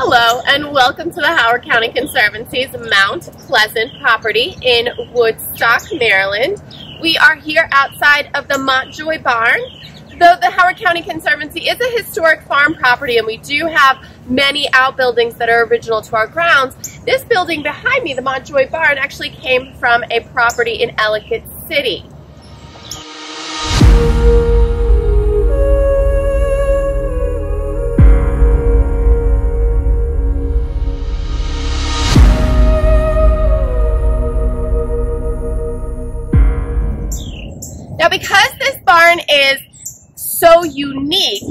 Hello and welcome to the Howard County Conservancy's Mount Pleasant property in Woodstock, Maryland. We are here outside of the Montjoy Barn. Though the Howard County Conservancy is a historic farm property and we do have many outbuildings that are original to our grounds, this building behind me, the Montjoy Barn, actually came from a property in Ellicott City. So unique,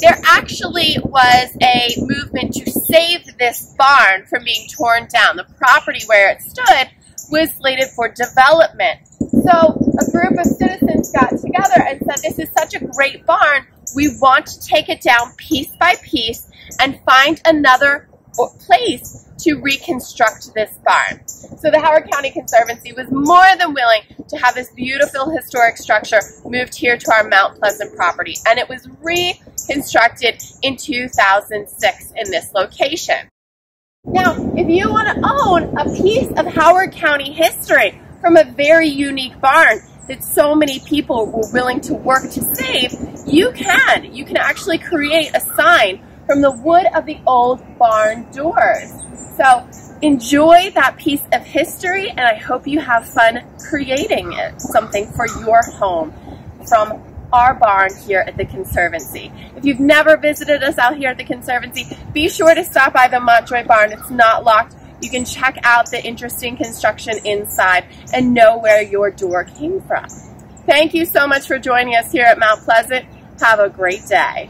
there actually was a movement to save this barn from being torn down. The property where it stood was slated for development. So a group of citizens got together and said, this is such a great barn, we want to take it down piece by piece and find another place to reconstruct this barn. So the Howard County Conservancy was more than willing to have this beautiful historic structure moved here to our Mount Pleasant property. And it was reconstructed in 2006 in this location. Now, if you want to own a piece of Howard County history from a very unique barn that so many people were willing to work to save, you can. You can actually create a sign from the wood of the old barn doors. So enjoy that piece of history and I hope you have fun creating it, something for your home from our barn here at the Conservancy. If you've never visited us out here at the Conservancy, be sure to stop by the Montjoy Barn. It's not locked. You can check out the interesting construction inside and know where your door came from. Thank you so much for joining us here at Mount Pleasant. Have a great day.